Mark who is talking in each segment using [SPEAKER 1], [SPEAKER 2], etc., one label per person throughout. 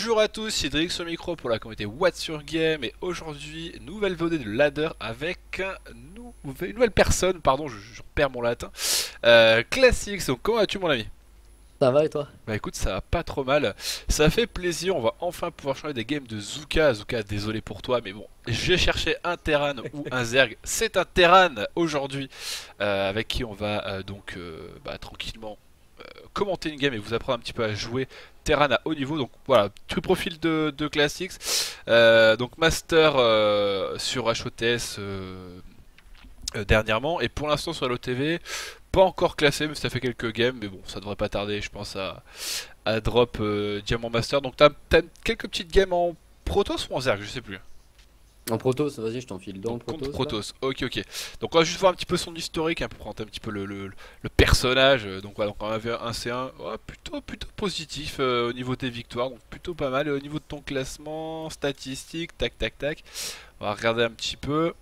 [SPEAKER 1] Bonjour à tous, c'est Drix micro pour la communauté What's Your Game. Et aujourd'hui nouvelle VOD de ladder avec une nouvelle personne, pardon je, perds mon latin, euh, Classics, donc comment vas-tu mon ami?
[SPEAKER 2] Ça va et toi?
[SPEAKER 1] Bah écoute ça va pas trop mal, ça fait plaisir, on va enfin pouvoir changer des games de Zuka, Zuka désolé pour toi mais bon j'ai cherché un Terran ou un Zerg, c'est un Terran aujourd'hui euh, avec qui on va euh, donc bah, tranquillement commenter une game et vous apprendre un petit peu à jouer Terran à haut niveau. Donc voilà, tout profil de, Classics. Euh, donc Master euh, sur HOTS euh, dernièrement. Et pour l'instant sur LOTV, pas encore classé, mais ça fait quelques games. Mais bon, ça devrait pas tarder, je pense, à, à drop Diamant Master. Donc t'as as quelques petites games en Protoss ou en Zerg, je sais plus.
[SPEAKER 2] En Protoss, vas-y, je t'enfile dans
[SPEAKER 1] Protoss. Protoss, ok, ok. Donc on va juste voir un petit peu son historique, hein, pour prendre un petit peu le, le, personnage. Donc voilà, donc on avait un C1 plutôt, plutôt positif euh, au niveau des victoires, donc plutôt pas mal. Et au niveau de ton classement, statistique, tac, tac, tac. On va regarder un petit peu.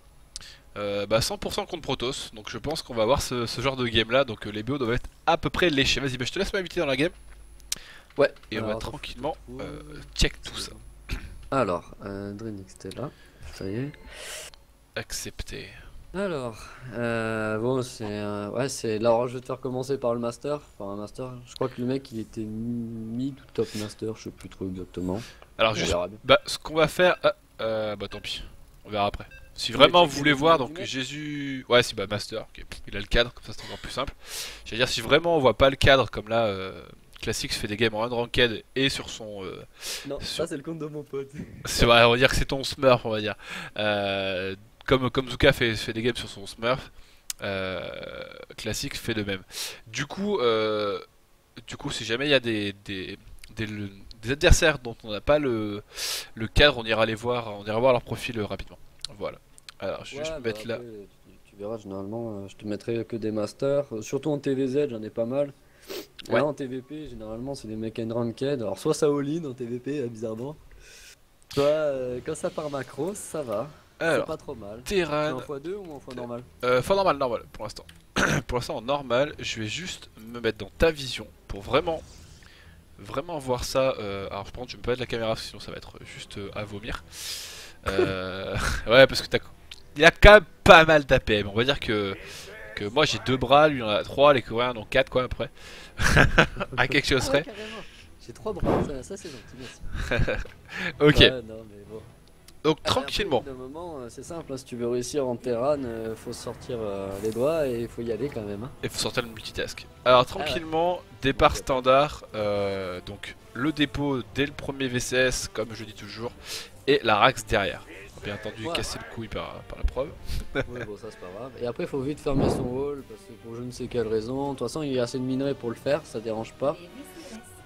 [SPEAKER 1] Euh, bah 100% contre Protoss, donc je pense qu'on va avoir ce, genre de game là, donc euh, les BO doivent être à peu près léchés. Vas-y, bah, je te laisse m'inviter dans la game.
[SPEAKER 2] Ouais.
[SPEAKER 1] Et on va tranquillement check tout ça.
[SPEAKER 2] Alors, euh, Drenix, t'es là. Ça y est.
[SPEAKER 1] Accepté.
[SPEAKER 2] Alors, euh, bon, c'est. Euh, ouais, c'est. Alors, je vais te faire commencer par le master. Enfin, un master. Je crois que le mec, il était mid ou top master, je sais plus trop exactement.
[SPEAKER 1] Alors, juste. Bah, ce qu'on va faire. Ah, euh, bah, tant pis. On verra après. Si vraiment vous voulez voir, donc Jésus. Ouais, si, bah, master. Il a le cadre, comme ça c'est encore plus simple. J'allais dire, si vraiment on voit pas le cadre, comme là. Euh... Classics fait des games en ranked et sur son. Euh,
[SPEAKER 2] non, ça c'est le compte de mon pote.
[SPEAKER 1] C'est vrai, on va dire que c'est ton Smurf, on va dire. Euh, comme, comme Zuka fait, fait des games sur son Smurf, euh, Classics fait de même. Du coup, du coup, si jamais il y a des, des, des, adversaires dont on n'a pas le, le cadre, on ira les voir, on ira voir leur profil rapidement. Voilà. Alors, je vais juste mettre
[SPEAKER 2] bah, là. Tu, tu verras, généralement, je te mettrai que des masters, surtout en TVZ, j'en ai pas mal. Ouais. en TVP, généralement, c'est des mecs en ranked. Alors, soit ça all-in en TVP, euh, bizarrement. Soit euh, quand ça part macro, ça va. C'est pas trop mal.
[SPEAKER 1] Terran.
[SPEAKER 2] En x2 ou en x normal
[SPEAKER 1] euh, Fois normal, normal pour l'instant. pour l'instant, en normal, je vais juste me mettre dans ta vision pour vraiment vraiment voir ça. Euh, alors, je pense que je vais me mettre la caméra sinon ça va être juste à vomir. ouais, parce que t'as. Il y a quand même pas mal d'APM. On va dire que moi j'ai deux bras, lui en a trois, les coréens en ont quatre quoi après. à quelque chose
[SPEAKER 2] près. j'ai trois bras, ça, c'est gentil,
[SPEAKER 1] ok. Donc tranquillement.
[SPEAKER 2] moment, euh, c'est simple, hein, si tu veux réussir en terrain, euh, faut sortir euh, les doigts et il faut y aller quand même. Hein.
[SPEAKER 1] Et faut sortir le multitask. Alors ah tranquillement, départ standard, donc le dépôt dès le premier VCS, comme je dis toujours, et la Rax derrière bien entendu casser le couille par, par la preuve.
[SPEAKER 2] oui, bon, ça c'est pas grave. Et après, il faut vite fermer son wall parce que pour je ne sais quelle raison. De toute façon, il y a assez de minerais pour le faire, ça dérange pas.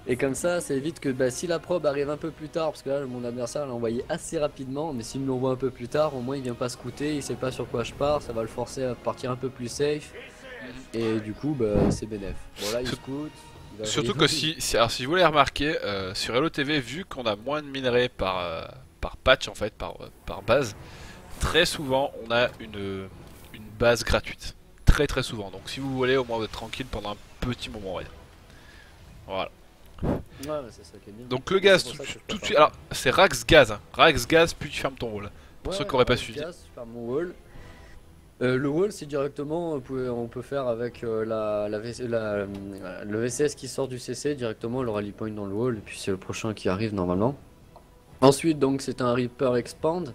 [SPEAKER 2] Et comme ça, ça évite que bah, si la probe arrive un peu plus tard, parce que là, mon adversaire l'a envoyé assez rapidement, mais s'il me l'envoie un peu plus tard, au moins il vient pas scouter, il sait pas sur quoi je pars, ça va le forcer à partir un peu plus safe. Et du coup, bah, c'est bénéf. Bon, là, il scoute.
[SPEAKER 1] Surtout que si, alors, si vous voulez remarquer, euh, sur Hello TV, vu qu'on a moins de minerais par, euh, par patch en fait, par, par base, très souvent on a une, une base gratuite. Très très souvent. Donc si vous voulez au moins être tranquille pendant un petit moment, Voilà. Donc le gaz, tout, de suite. Alors c'est Rax Gaz. Hein. Rax Gaz, puis tu fermes ton wall. Pour ceux qui n'auraient pas suivi.
[SPEAKER 2] Euh, le wall, c'est directement, on peut, faire avec euh, la, la, le VCS qui sort du CC, directement le rally point dans le wall, et puis c'est le prochain qui arrive normalement. Ensuite, donc, c'est un Reaper Expand.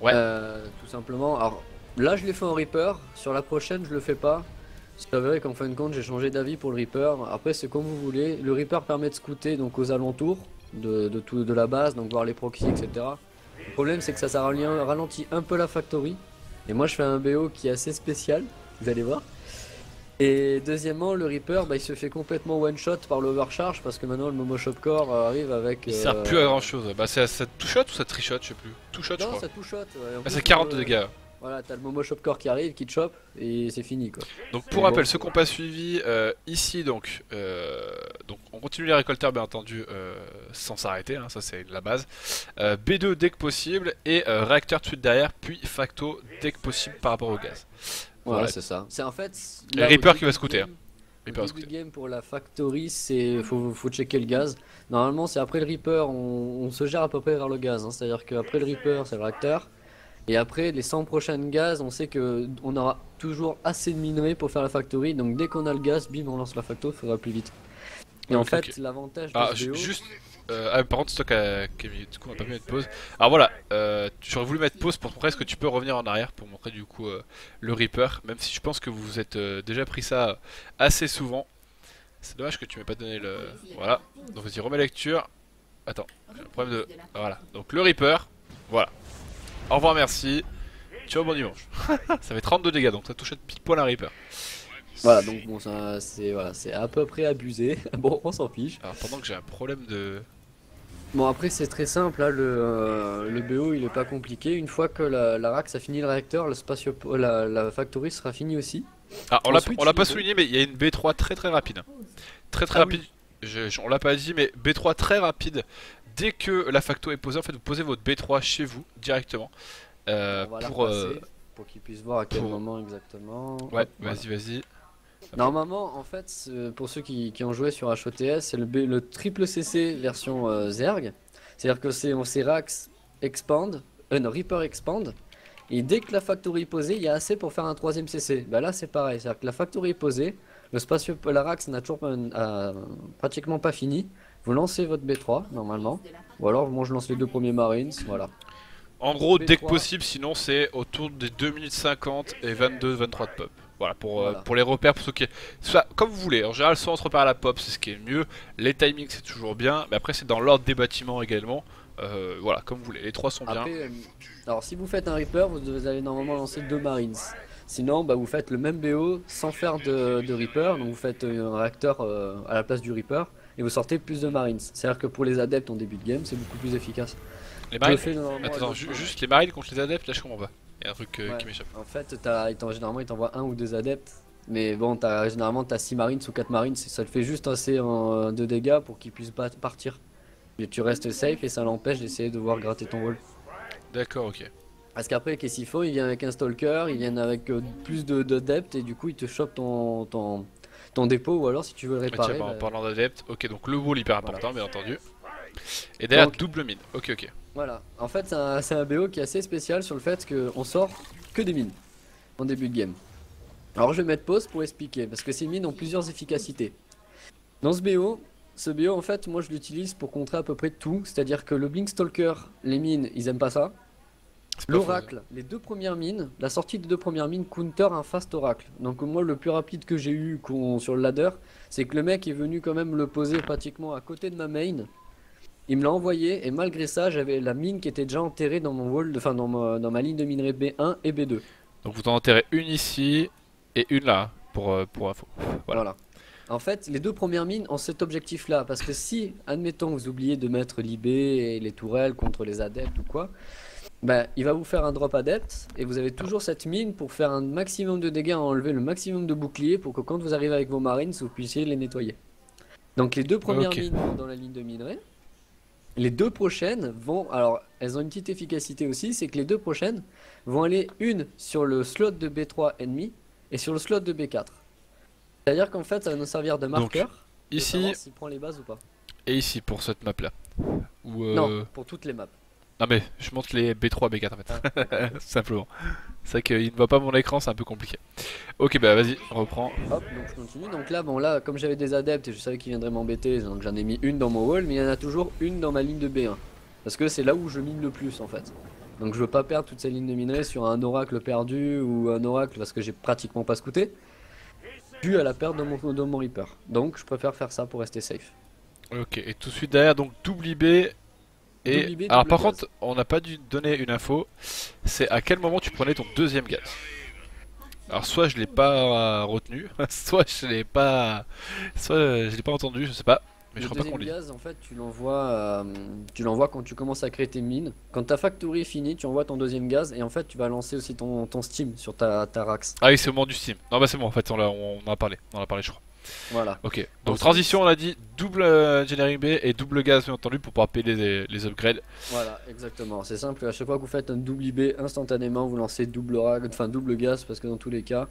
[SPEAKER 1] Ouais.
[SPEAKER 2] Euh, tout simplement. Alors, là, je l'ai fait en Reaper. Sur la prochaine, je le fais pas. C'est vrai qu'en fin de compte, j'ai changé d'avis pour le Reaper. Après, c'est comme vous voulez. Le Reaper permet de scouter donc aux alentours de, tout, de la base, donc voir les proxys, etc. Le problème, c'est que ça, ça ralentit un peu la factory. Et moi, je fais un BO qui est assez spécial. Vous allez voir. Et deuxièmement, le Reaper, bah, il se fait complètement one shot par l'overcharge parce que maintenant le Momo Shop Core arrive avec.
[SPEAKER 1] Il sert plus à grand chose. Bah, c'est ça two shot ou ça trichot, je sais plus. Two shot, je crois.
[SPEAKER 2] Non, ça two shot.
[SPEAKER 1] Ah, c'est 40 de dégâts.
[SPEAKER 2] Voilà, t'as le Momo Shop Core qui arrive, qui te chope et c'est fini quoi.
[SPEAKER 1] Donc pour rappel, ceux qui n'ont pas suivi, euh, ici donc, euh, donc on continue les récolteurs bien entendu euh, sans s'arrêter, hein, ça c'est la base. B2 dès que possible et réacteur tout de suite derrière, puis facto dès que possible par rapport au gaz.
[SPEAKER 2] Voilà, c'est ça. C'est en fait.
[SPEAKER 1] Le Reaper qui va scouter. Hein.
[SPEAKER 2] Le
[SPEAKER 1] Reaper à
[SPEAKER 2] début de game pour la factory, c'est faut, faut checker le gaz. Normalement, c'est après le Reaper, on, on se gère à peu près vers le gaz. hein. C'est-à-dire qu'après le Reaper, c'est le réacteur. Et après, les 100 prochaines gaz, on sait que on aura toujours assez de minerais pour faire la factory. Donc dès qu'on a le gaz, bim, on lance la facto, il faudra plus vite. Et en fait, l'avantage
[SPEAKER 1] Ah,
[SPEAKER 2] de ce
[SPEAKER 1] ju-
[SPEAKER 2] BO,
[SPEAKER 1] juste. Euh, ah, par contre, stock à Camille, du coup, on a pas pu mettre pause. Alors voilà, euh, j'aurais voulu mettre pause pour te montrer est-ce que tu peux revenir en arrière pour montrer du coup euh, le Reaper, même si je pense que vous vous êtes euh, déjà pris ça assez souvent. C'est dommage que tu m'aies pas donné le. Voilà, donc vas-y, remets lecture. Attends, j'ai un problème de. Voilà, donc le Reaper, voilà. Au revoir, merci. Ciao, bon dimanche. ça fait 32 dégâts, donc ça touche pile poil un Reaper.
[SPEAKER 2] Voilà, donc bon, ça, c'est voilà, c'est à peu près abusé. bon, on s'en fiche.
[SPEAKER 1] Alors pendant que j'ai un problème de.
[SPEAKER 2] Bon, après, c'est très simple. Là, le, euh, le BO, il est pas compliqué. Une fois que la, la rack, ça finit le réacteur, le spatio, la, la factory sera finie aussi.
[SPEAKER 1] Ah, on l'a pas souligné, mais il y a une B3 très très rapide. Très très
[SPEAKER 2] Ah
[SPEAKER 1] rapide. Je- je- on l'a pas dit, mais B3 très rapide. Dès que la facto est posée, en fait, vous posez votre B3 chez vous directement. Euh,
[SPEAKER 2] on va la
[SPEAKER 1] pour. euh,
[SPEAKER 2] pour qu'ils puissent voir à quel
[SPEAKER 1] pour-
[SPEAKER 2] moment exactement.
[SPEAKER 1] Ouais,
[SPEAKER 2] voilà.
[SPEAKER 1] vas-y, vas-y.
[SPEAKER 2] Normalement, en fait, pour ceux qui, qui ont joué sur HOTS, c'est le, B- le triple CC version euh, Zerg. C'est-à-dire que c'est on Rax Expand, euh, non, Reaper Expand. Et dès que la factory est posée, il y a assez pour faire un troisième CC. Bah là, c'est pareil. C'est-à-dire que la factory est posée, le spatio, la Rax n'a toujours pas, a pratiquement pas fini. Vous lancez votre B3 normalement, ou alors moi je lance les deux premiers Marines, voilà.
[SPEAKER 1] En gros, dès que
[SPEAKER 2] B3.
[SPEAKER 1] possible, sinon c'est autour des 2 minutes 50 et 22-23 de pop. Voilà, pour, euh, pour les repères, pour ceux qui. Soit, comme vous voulez, en général, soit on se repère à la pop, c'est ce qui est mieux. Les timings, c'est toujours bien. Mais après, c'est dans l'ordre des bâtiments également. Euh, voilà, comme vous voulez. Les trois sont bien.
[SPEAKER 2] Après, euh, alors si vous faites un Reaper, vous aller normalement lancer deux Marines. Sinon, bah, vous faites le même BO sans faire de, de Reaper, donc vous faites un réacteur euh, à la place du Reaper et vous sortez plus de Marines. C'est-à-dire que pour les adeptes en début de game, c'est beaucoup plus efficace.
[SPEAKER 1] Les marines. Attends, ju- juste les marines contre les adeptes, là je comprends pas. Il y a un truc euh,
[SPEAKER 2] Ouais.
[SPEAKER 1] qui m'échappe.
[SPEAKER 2] En fait, il t'en- généralement, il t'envoie un ou deux adeptes. Mais bon, t'as, généralement, t'as 6 marines ou 4 marines. Ça te fait juste assez en, de dégâts pour qu'ils puissent pas partir. Et tu restes safe et ça l'empêche d'essayer de voir gratter ton wall.
[SPEAKER 1] D'accord, ok.
[SPEAKER 2] Parce qu'après, qu'est-ce qu'il faut? Ils viennent avec un stalker, ils viennent avec euh, plus de d'adeptes et du coup, ils te chopent ton, ton, ton dépôt ou alors si tu veux le
[SPEAKER 1] Ah, tiens,
[SPEAKER 2] réparer.
[SPEAKER 1] bah, en
[SPEAKER 2] bah,
[SPEAKER 1] parlant d'adeptes, ok, donc le wall hyper important, bien entendu. Et derrière,
[SPEAKER 2] Donc-
[SPEAKER 1] double mine. Ok, ok.
[SPEAKER 2] Voilà. En fait, c'est un, BO qui est assez spécial sur le fait qu'on sort que des mines en début de game. Alors, je vais mettre pause pour expliquer parce que ces mines ont plusieurs efficacités. Dans ce BO, ce BO, en fait, moi je l'utilise pour contrer à peu près tout. C'est-à-dire que le Blink Stalker, les mines, ils aiment pas ça. L'oracle, les deux premières mines, la sortie des deux premières mines counter un fast oracle. Donc moi le plus rapide que j'ai eu sur le ladder, c'est que le mec est venu quand même le poser pratiquement à côté de ma main. Il me l'a envoyé et malgré ça j'avais la mine qui était déjà enterrée dans mon wall, enfin dans ma, dans ma ligne de minerai B1 et B2.
[SPEAKER 1] Donc vous en enterrez une ici et une là, pour, euh, pour info. Voilà.
[SPEAKER 2] Voilà. En fait, les deux premières mines ont cet objectif-là, parce que si, admettons, vous oubliez de mettre l'IB et les tourelles contre les adeptes ou quoi, bah, il va vous faire un drop adepte, et vous avez toujours cette mine pour faire un maximum de dégâts, enlever le maximum de boucliers, pour que quand vous arrivez avec vos marines, vous puissiez les nettoyer. Donc les deux premières
[SPEAKER 1] Ok.
[SPEAKER 2] mines dans la ligne de minerai. Les deux prochaines vont, alors elles ont une petite efficacité aussi, c'est que les deux prochaines vont aller une sur le slot de B3 ennemi et sur le slot de B4. C'est-à-dire qu'en fait, ça va nous servir de marqueur. de
[SPEAKER 1] Ici
[SPEAKER 2] savoir s'il prend les bases ou pas.
[SPEAKER 1] et ici pour cette map là. Ou euh...
[SPEAKER 2] Non, pour toutes les maps.
[SPEAKER 1] Non mais je monte les B3, B4 en fait.
[SPEAKER 2] Ah,
[SPEAKER 1] Simplement. C'est vrai qu'il ne voit pas mon écran, c'est un peu compliqué. Ok bah vas-y, reprends.
[SPEAKER 2] Hop, donc je continue. Donc là, bon là, comme j'avais des adeptes et je savais qu'ils viendraient m'embêter, donc j'en ai mis une dans mon wall, mais il y en a toujours une dans ma ligne de B1. Parce que c'est là où je mine le plus en fait. Donc je veux pas perdre toute cette ligne de minerai sur un oracle perdu ou un oracle parce que j'ai pratiquement pas scouté. Dû à la perte de mon, de mon Reaper. Donc je préfère faire ça pour rester safe.
[SPEAKER 1] Ok, et tout de suite derrière, donc double IB. Et alors par contre, on n'a pas dû donner une info. C'est à quel moment tu prenais ton deuxième gaz. Alors soit je l'ai pas retenu, soit je l'ai pas, soit je l'ai pas entendu, je sais pas. Mais je crois pas qu'on
[SPEAKER 2] deuxième gaz, en fait, tu l'envoies, euh, tu l'envoies quand tu commences à créer tes mines. Quand ta factory est finie, tu envoies ton deuxième gaz et en fait, tu vas lancer aussi ton, ton Steam sur ta, ta Rax.
[SPEAKER 1] Ah oui, c'est au moment du Steam. Non bah c'est bon, en fait on, on en a parlé, on en a parlé je crois.
[SPEAKER 2] Voilà.
[SPEAKER 1] Ok, donc transition on a dit double euh, engineering B et double gaz bien entendu pour pouvoir payer les, les upgrades.
[SPEAKER 2] Voilà, exactement. C'est simple. À chaque fois que vous faites un double IB, instantanément, vous lancez double Rax, enfin double gaz parce que dans tous les cas,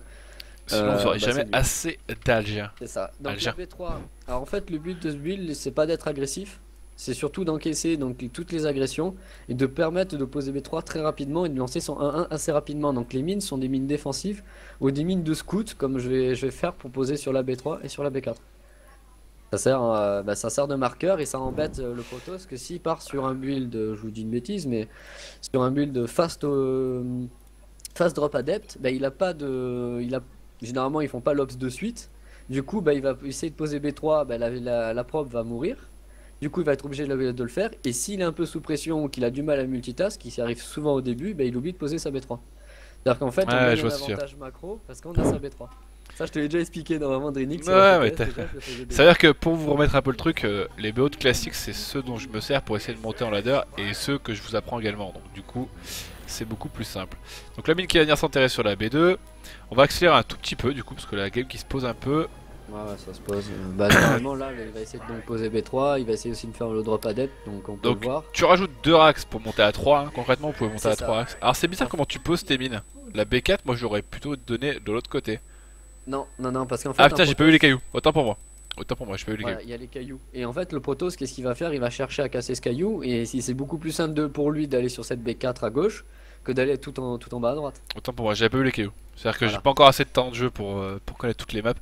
[SPEAKER 1] Sinon,
[SPEAKER 2] Euh,
[SPEAKER 1] vous aurez
[SPEAKER 2] bah,
[SPEAKER 1] jamais assez d'Algériens.
[SPEAKER 2] C'est ça. Donc
[SPEAKER 1] Alger.
[SPEAKER 2] le B3. Alors en fait, le but de ce build, c'est pas d'être agressif. C'est surtout d'encaisser donc toutes les agressions et de permettre de poser B3 très rapidement et de lancer son 1-1 assez rapidement. Donc les mines sont des mines défensives ou des mines de scout comme je vais, je vais faire pour poser sur la B3 et sur la B4. Ça sert, euh, bah, ça sert de marqueur et ça embête euh, le parce que s'il part sur un build, euh, je vous dis une bêtise, mais sur un build fast, fast drop adept, bah, il a pas de, il a, généralement ils font pas l'ops de suite. Du coup, bah, il va essayer de poser B3, bah, la, la, la prop va mourir. Du coup, il va être obligé de, le- faire. Et s'il est un peu sous pression ou qu'il a du mal à multitask, qui arrive souvent au début, bah, il oublie de poser sa B3. C'est-à-dire qu'en fait, on
[SPEAKER 1] je
[SPEAKER 2] un avantage macro parce qu'on a sa B3. Ça, je te l'ai déjà expliqué normalement, Drinix. sur
[SPEAKER 1] Ouais,
[SPEAKER 2] la
[SPEAKER 1] mais
[SPEAKER 2] FPS,
[SPEAKER 1] t'as-
[SPEAKER 2] déjà, je le faisais déjà.
[SPEAKER 1] Ça veut dire que pour vous remettre un peu le truc, euh, les BO de classiques, c'est ceux dont je me sers pour essayer de monter en ladder et ceux que je vous apprends également. Donc du coup, c'est beaucoup plus simple. Donc la mine qui va venir s'enterrer sur la B2. On va accélérer un tout petit peu du coup, parce que la game qui se pose un peu.
[SPEAKER 2] Ouais, ouais, ça se pose. Bah, normalement, là, il va essayer de donc poser B3. Il va essayer aussi de faire le drop adept. Donc, on peut
[SPEAKER 1] Donc,
[SPEAKER 2] le voir.
[SPEAKER 1] Tu rajoutes 2 racks pour monter à 3. hein. Concrètement, vous pouvez monter à
[SPEAKER 2] ça.
[SPEAKER 1] 3 racks. Alors c'est bizarre comment tu poses tes mines. La B4, moi j'aurais plutôt donné de l'autre côté.
[SPEAKER 2] Non, non, non, parce qu'en fait.
[SPEAKER 1] Ah putain, j'ai pas eu les cailloux. Autant pour moi. Autant pour moi, j'ai pas eu les
[SPEAKER 2] Voilà,
[SPEAKER 1] cailloux.
[SPEAKER 2] il y a les cailloux. Et en fait, le Protoss, qu'est-ce qu'il va faire? Il va chercher à casser ce caillou. Et si c'est beaucoup plus simple de, pour lui d'aller sur cette B4 à gauche que d'aller tout en, tout en bas à droite.
[SPEAKER 1] Autant pour moi, j'avais pas eu les cailloux. C'est-à-dire que j'ai pas encore assez de temps de jeu pour, euh, pour connaître toutes les maps.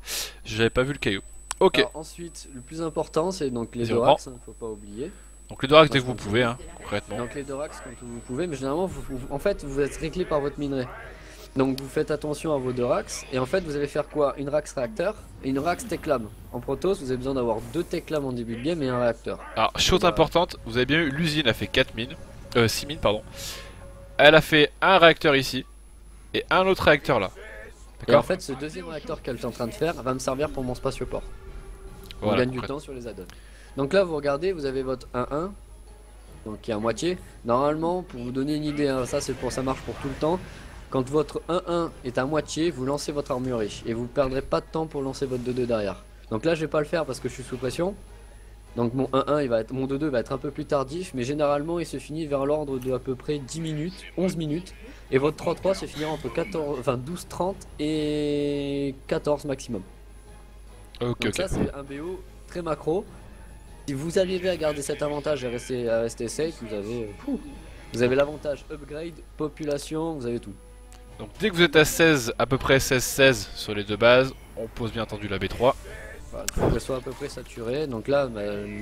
[SPEAKER 1] J'avais pas vu le caillou. Ok,
[SPEAKER 2] Alors, ensuite, le plus important, c'est donc les Dorax, hein, faut pas oublier.
[SPEAKER 1] donc les racks dès que vous pouvez, hein, concrètement.
[SPEAKER 2] Donc les Dorax quand vous pouvez, mais généralement, vous- vous- en fait, vous êtes réglé par votre minerai. Donc vous faites attention à vos racks, et en fait, vous allez faire quoi? Une Rax réacteur et une Rax Teclam. En Protoss, vous avez besoin d'avoir deux Teclam en début de game et un réacteur.
[SPEAKER 1] Alors, chose importante, vous avez bien vu, l'usine a fait 4 mines. Euh, 6 mines, pardon. Elle a fait un réacteur ici et un autre réacteur là.
[SPEAKER 2] Et en fait, ce deuxième réacteur qu'elle est en train de faire va me servir pour mon spatioport. On gagne du temps sur les add-ons. Donc là, vous regardez, vous avez votre 1-1, donc qui est à moitié. Normalement, pour vous donner une idée, hein, ça c'est pour ça marche pour tout le temps. Quand votre 1-1 est à moitié, vous lancez votre armurerie et vous perdrez pas de temps pour lancer votre 2-2 derrière. Donc là, je vais pas le faire parce que je suis sous pression. Donc mon 1-1, il va être, mon 2-2 va être un peu plus tardif, mais généralement il se finit vers l'ordre de à peu près 10 minutes, 11 minutes. Et votre 3-3 se finira entre 14, enfin 12-30 et 14 maximum. Donc ça c'est un BO très macro. Si vous arrivez à garder cet avantage et rester, à rester safe, vous avez, euh, vous avez l'avantage upgrade, population, vous avez tout.
[SPEAKER 1] Donc, dès que vous êtes à 16, à peu près 16-16 sur les deux bases, on pose bien entendu la B3.
[SPEAKER 2] Voilà, il faut qu'elle soit à peu près saturée. Donc là, bah,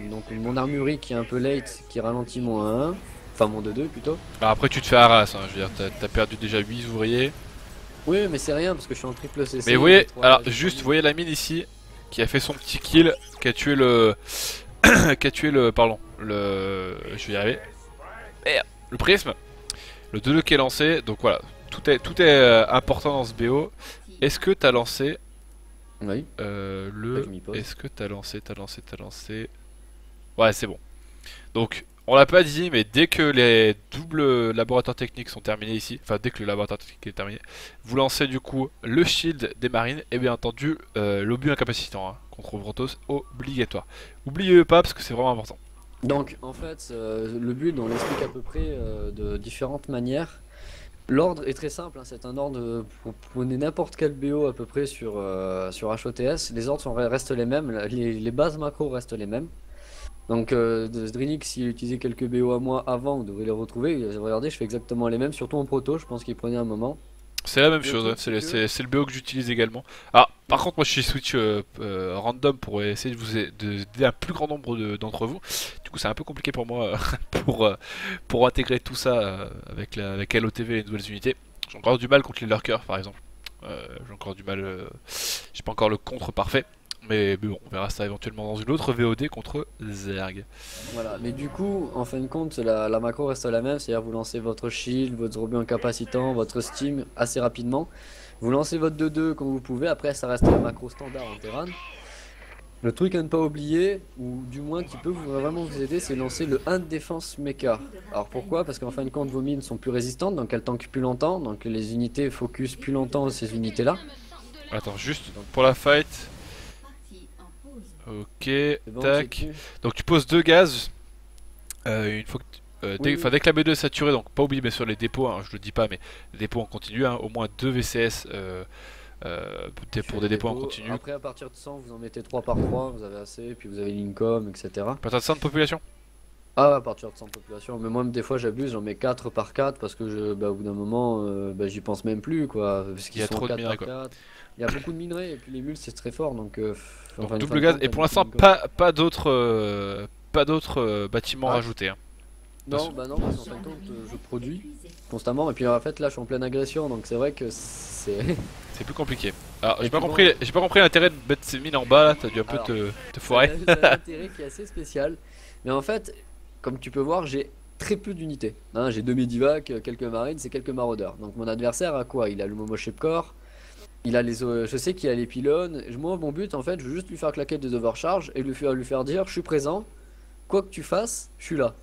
[SPEAKER 2] donc mon armurerie qui est un peu late, qui ralentit mon 1-1, enfin mon 2-2 plutôt.
[SPEAKER 1] Après, tu te fais harass, hein, je veux dire, t'as- perdu déjà 8 ouvriers.
[SPEAKER 2] Oui, mais c'est rien parce que je suis en triple CC.
[SPEAKER 1] Mais vous voyez, alors juste, vous voyez la mine ici, qui a fait son petit kill, qui a tué le. qui a tué le. Pardon, le. Je vais y arriver. Merde, le prisme. Le 2-2 qui est lancé, donc voilà, tout est, tout est euh, important dans ce BO. Est-ce que t'as lancé
[SPEAKER 2] Oui,
[SPEAKER 1] euh, le. Est-ce que t'as lancé, t'as lancé, t'as lancé. Ouais, c'est bon. Donc, on l'a pas dit, mais dès que les doubles laboratoires techniques sont terminés ici, enfin dès que le laboratoire technique est terminé, vous lancez du coup le shield des marines et bien entendu euh, l'obus incapacitant hein, contre Protoss obligatoire. Oubliez pas parce que c'est vraiment important.
[SPEAKER 2] Donc en fait, euh, le build, on l'explique à peu près euh, de différentes manières. L'ordre est très simple, hein, c'est un ordre euh, pour prenez n'importe quel BO à peu près sur, euh, sur HOTS. Les ordres restent les mêmes, les, bases macro restent les mêmes. Donc euh, s'il utilisait quelques BO à moi avant, vous devrez les retrouver. Regardez, je fais exactement les mêmes, surtout en proto, je pense qu'il prenait un moment.
[SPEAKER 1] C'est la même chose, c'est le, BO que j'utilise également. Ah, par contre, moi je suis switch euh, euh, random pour essayer de vous d'aider un plus grand nombre de- d'entre vous. Du coup, c'est un peu compliqué pour moi euh, pour, euh, pour intégrer tout ça avec, la, avec LOTV et les nouvelles unités. J'ai encore du mal contre les lurkers par exemple. J'ai encore du mal, j'ai pas encore le contre parfait. Mais, bon, on verra ça éventuellement dans une autre VOD contre Zerg.
[SPEAKER 2] Voilà, mais du coup, en fin de compte, la, la macro reste la même, c'est-à-dire vous lancez votre shield, votre obus incapacitant, votre steam assez rapidement. Vous lancez votre 2-2 quand vous pouvez, après ça reste la macro standard en Terran. Le truc à ne pas oublier, ou du moins qui peut vous- vraiment vous aider, c'est lancer le 1 de défense mecha. Alors pourquoi? Parce qu'en fin de compte, vos mines sont plus résistantes, donc elles tankent plus longtemps, donc les unités focus plus longtemps ces unités-là.
[SPEAKER 1] Attends, juste pour la fight. Ok,
[SPEAKER 2] bon,
[SPEAKER 1] tac. Donc tu poses deux gaz. euh, une fois que tu- euh, dès,
[SPEAKER 2] Oui,
[SPEAKER 1] enfin, dès que la B2 est saturée, donc pas oublier bien sûr les dépôts, hein, je le dis pas, mais les dépôts en continu, hein, au moins deux VCS euh, Euh, pour des dépôts en continu.
[SPEAKER 2] Après, à partir de 100, vous en mettez 3 par 3, vous avez assez, puis vous avez l'income, etc.
[SPEAKER 1] À partir de 100 de population?
[SPEAKER 2] Ah, à partir de 100 population. Mais moi, des fois, j'abuse, j'en mets 4 par 4 parce que je, bah, au bout d'un moment, euh, bah, j'y pense même plus, quoi. Parce
[SPEAKER 1] Il y a
[SPEAKER 2] sont
[SPEAKER 1] trop de
[SPEAKER 2] 4
[SPEAKER 1] minerais,
[SPEAKER 2] par
[SPEAKER 1] quoi.
[SPEAKER 2] 4. Il y a beaucoup de minerais, et puis les mules, c'est très fort, donc. euh,
[SPEAKER 1] Donc
[SPEAKER 2] enfin, une
[SPEAKER 1] double gaz.
[SPEAKER 2] compte,
[SPEAKER 1] Et pour l'instant, pas, pas d'autres euh, pas d'autres euh, bâtiments
[SPEAKER 2] Ah.
[SPEAKER 1] rajoutés. hein.
[SPEAKER 2] Non, bah non, parce qu'en fin de compte, je produis constamment, et puis en fait, là, je suis en pleine agression, donc c'est vrai que c'est.
[SPEAKER 1] C'est plus compliqué. Alors, j'ai pas compris, pas l'intérêt de mettre ces mines en bas là. T'as dû un peu te, te foirer.
[SPEAKER 2] C'est un intérêt qui est assez spécial. Mais en fait, comme tu peux voir, j'ai très peu d'unités. Hein, j'ai deux Medivac, euh, quelques Marines et quelques Maraudeurs. Donc mon adversaire a quoi? Il a le Momo Shapecore, il a les, o- je sais qu'il a les pylônes. Moi, mon but, en fait, je veux juste lui faire claquer des overcharges et lui faire, dire je suis présent, quoi que tu fasses, je suis là.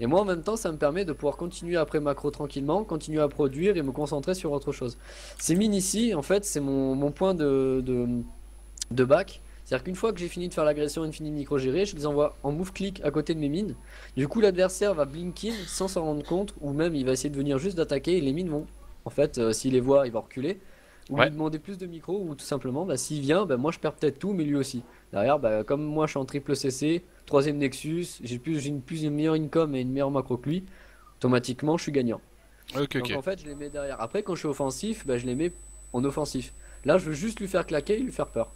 [SPEAKER 2] Et moi, en même temps, ça me permet de pouvoir continuer après macro tranquillement, continuer à produire et me concentrer sur autre chose. Ces mines ici, en fait, c'est mon, mon point de, de, de bac. C'est-à-dire qu'une fois que j'ai fini de faire l'agression Infinite micro-gérée, je les envoie en move-click à côté de mes mines. Du coup, l'adversaire va blink in sans s'en rendre compte, ou même il va essayer de venir juste d'attaquer et les mines vont, en fait, euh, s'il les voit, il va reculer. Ou
[SPEAKER 1] Ouais.
[SPEAKER 2] lui demander plus de micro, ou tout simplement, bah, s'il vient, bah, moi je perds peut-être tout, mais lui aussi. Derrière, bah, comme moi je suis en triple CC, troisième Nexus, j'ai plus, une, plus une meilleure income et une meilleure macro que lui, automatiquement je suis gagnant. Donc en fait, je les mets derrière. Après, quand je suis offensif, bah, je les mets en offensif. Là, je veux juste lui faire claquer et lui faire peur.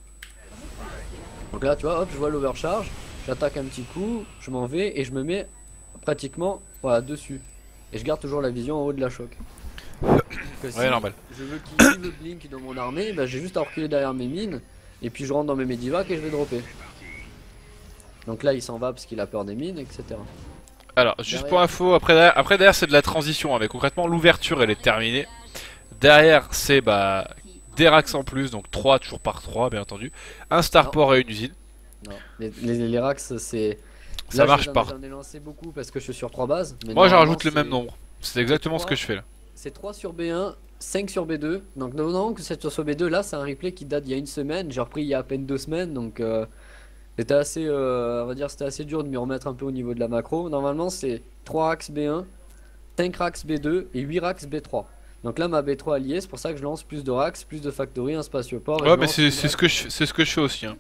[SPEAKER 2] Donc là, tu vois, hop, je vois l'overcharge, j'attaque un petit coup, je m'en vais et je me mets pratiquement voilà, dessus. Et je garde toujours la vision en haut de la choc. Si
[SPEAKER 1] Ouais, normal.
[SPEAKER 2] Je veux qu'il le blink dans mon armée, bah, j'ai juste à reculer derrière mes mines et puis je rentre dans mes medivacs et je vais dropper. Donc là, il s'en va parce qu'il a peur des mines, etc.
[SPEAKER 1] Alors, juste
[SPEAKER 2] Derrière.
[SPEAKER 1] pour info, après derrière, après derrière c'est de la transition, hein, mais concrètement l'ouverture elle est terminée. Derrière c'est bah des racks en plus, donc 3 toujours par 3 bien entendu. Un starport et une usine.
[SPEAKER 2] Non, les, les, les racks, c'est.
[SPEAKER 1] Ça
[SPEAKER 2] Là,
[SPEAKER 1] marche pas.
[SPEAKER 2] J'en ai lancé beaucoup parce que je suis sur 3 bases. mais
[SPEAKER 1] Moi j'en rajoute le même nombre. C'est exactement ce que je fais là.
[SPEAKER 2] C'est 3 sur B1, 5 sur B2. Donc, non, non, que c'est sur B2, là, c'est un replay qui date d'il y a une semaine. J'ai repris il y a à peine 2 semaines. Donc, euh, c'était assez, euh, on va dire, c'était assez dur de m'y remettre un peu au niveau de la macro. Normalement, c'est 3 racks B1, 5 racks B2 et 8 racks B3. Donc là, ma B3 alliée, c'est pour ça que je lance plus de racks, plus de factory, un spatioport. et
[SPEAKER 1] Ouais mais c'est ce que je ce que je fais aussi. Hein.